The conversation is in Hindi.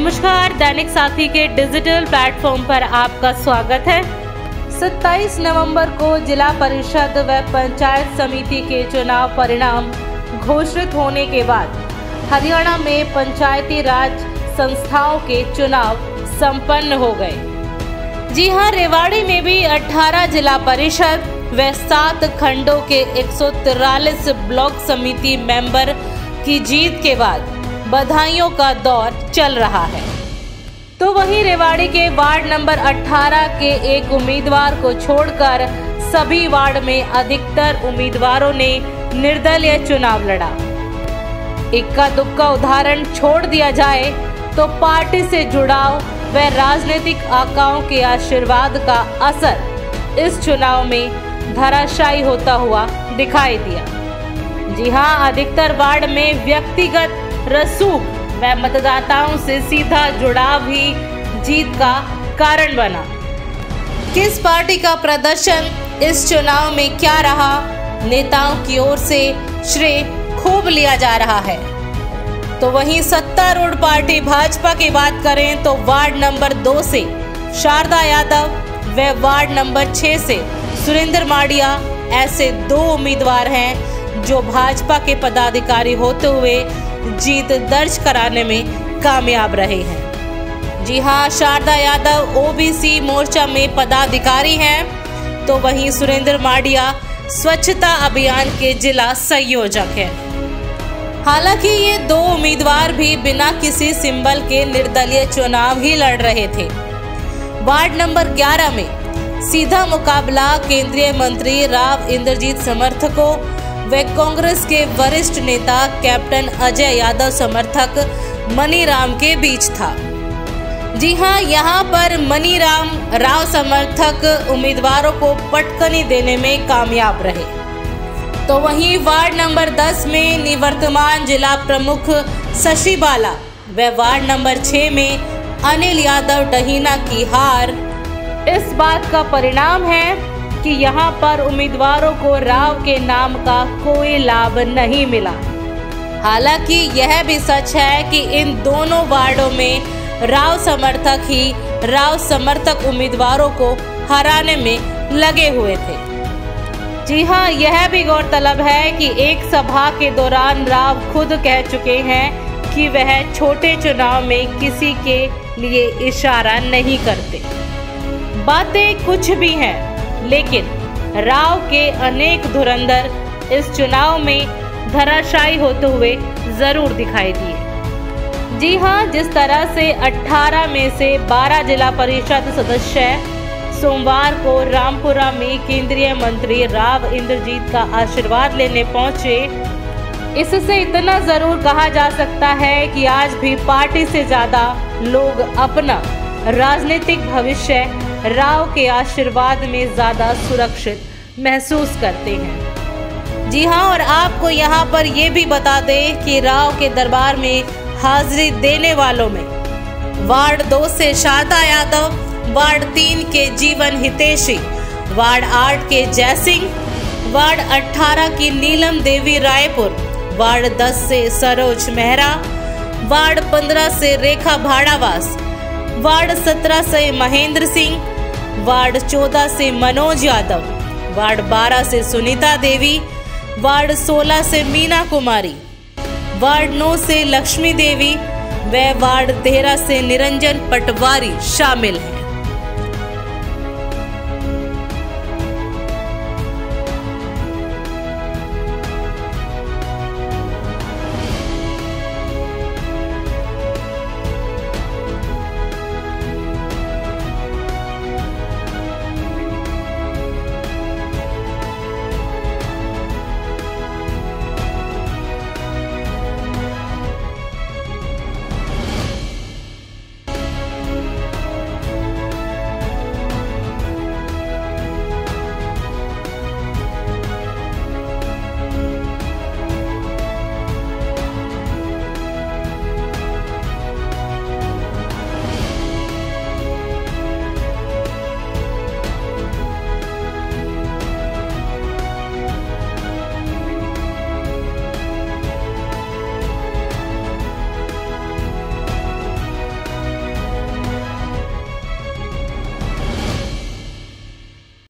दैनिक साथी के डिजिटल प्लेटफॉर्म पर आपका स्वागत है। 27 नवंबर को जिला परिषद व पंचायत समिति के चुनाव परिणाम घोषित होने के बाद हरियाणा में पंचायती राज संस्थाओं के चुनाव संपन्न हो गए। जी हाँ, रेवाड़ी में भी 18 जिला परिषद व सात खंडों के एक ब्लॉक समिति मेंबर की जीत के बाद बधाइयों का दौर चल रहा है। तो वहीं रेवाड़ी के वार्ड नंबर 18 के एक उम्मीदवार को छोड़कर सभी वार्ड में अधिकतर उम्मीदवारों ने निर्दलीय चुनाव लड़ा। इक्का दुक्का उदाहरण छोड़ दिया जाए तो पार्टी से जुड़ाव व राजनीतिक आकाओं के आशीर्वाद का असर इस चुनाव में धराशायी होता हुआ दिखाई दिया। जी हाँ अधिकतर वार्ड में व्यक्तिगत रसूख व मतदाताओं से सीधा जुड़ाव ही जीत का कारण बना। किस पार्टी का प्रदर्शन इस चुनाव में क्या रहा? नेताओं की ओर से श्रेय खूब लिया जा रहा है। तो वहीं सत्तारूढ़ पार्टी भाजपा की बात करें तो वार्ड नंबर दो से शारदा यादव व वार्ड नंबर छह से सुरेंद्र माडिया ऐसे दो उम्मीदवार हैं जो भाजपा के पदाधिकारी होते हुए जीत दर्ज कराने में कामयाब रहे हैं। जी हाँ शारदा यादव ओबीसी मोर्चा में पदाधिकारी हैं। तो वहीं सुरेंद्र माडिया स्वच्छता अभियान के जिला संयोजक हैं। हालाँकि ये दो उम्मीदवार भी बिना किसी सिंबल के निर्दलीय चुनाव ही लड़ रहे थे। वार्ड नंबर 11 में सीधा मुकाबला केंद्रीय मंत्री राव इंद्रजीत समर्थकों व कांग्रेस के वरिष्ठ नेता कैप्टन अजय यादव समर्थक मनीराम के बीच था। जी हाँ, यहाँ पर मनीराम राव समर्थक उम्मीदवारों को पटकनी देने में कामयाब रहे। तो वहीं वार्ड नंबर 10 में निवर्तमान जिला प्रमुख शशि बाला व वार्ड नंबर 6 में अनिल यादव डहीना की हार। इस बात का परिणाम है कि यहाँ पर उम्मीदवारों को राव के नाम का कोई लाभ नहीं मिला। हालाँकि यह भी सच है कि इन दोनों वार्डों में राव समर्थक ही राव समर्थक उम्मीदवारों को हराने में लगे हुए थे। जी हाँ यह भी गौरतलब है कि एक सभा के दौरान राव खुद कह चुके हैं कि वह छोटे चुनाव में किसी के लिए इशारा नहीं करते। बातें कुछ भी हैं। लेकिन राव के अनेक धुरंधर इस चुनाव में धराशायी होते हुए ज़रूर दिखाई दिए। जी हाँ, जिस तरह से 18 में से 12 जिला परिषद सदस्य सोमवार को रामपुरा में केंद्रीय मंत्री राव इंद्रजीत का आशीर्वाद लेने पहुँचे, इससे इतना ज़रूर कहा जा सकता है कि आज भी पार्टी से ज़्यादा लोग अपना राजनीतिक भविष्य राव के आशीर्वाद में ज़्यादा सुरक्षित महसूस करते हैं। जी हाँ और आपको यहाँ पर ये भी बता दें कि राव के दरबार में हाजिरी देने वालों में वार्ड दो से शारदा यादव, वार्ड तीन के जीवन हितेशी, वार्ड आठ के जयसिंह, वार्ड अठारह की नीलम देवी रायपुर, वार्ड दस से सरोज मेहरा, वार्ड पंद्रह से रेखा भाड़ावास वार्ड सत्रह से महेंद्र सिंह, वार्ड 14 से मनोज यादव, वार्ड 12 से सुनीता देवी, वार्ड 16 से मीना कुमारी, वार्ड 9 से लक्ष्मी देवी व वार्ड 13 से निरंजन पटवारी शामिल हैं।